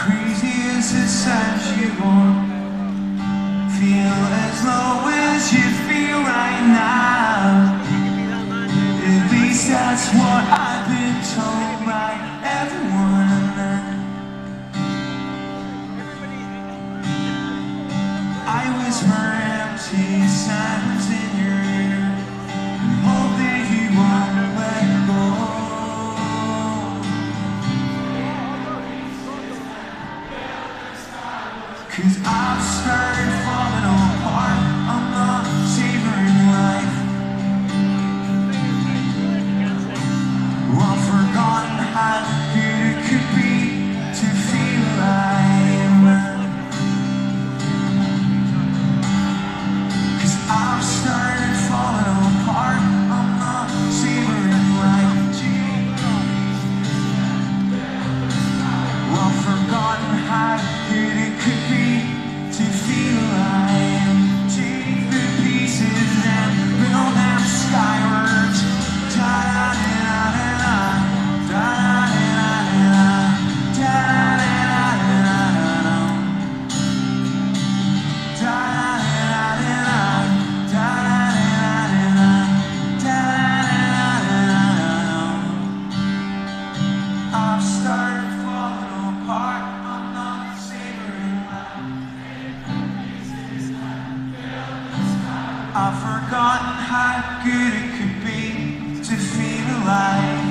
crazy as it sounds you want. Feel as low as you feel right now. At least that's what I've been told by everyone. I whisper empty Cause I've started I've forgotten how good it could be to feel alive.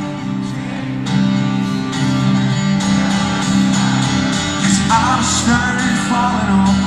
Cause I've started falling. I'm not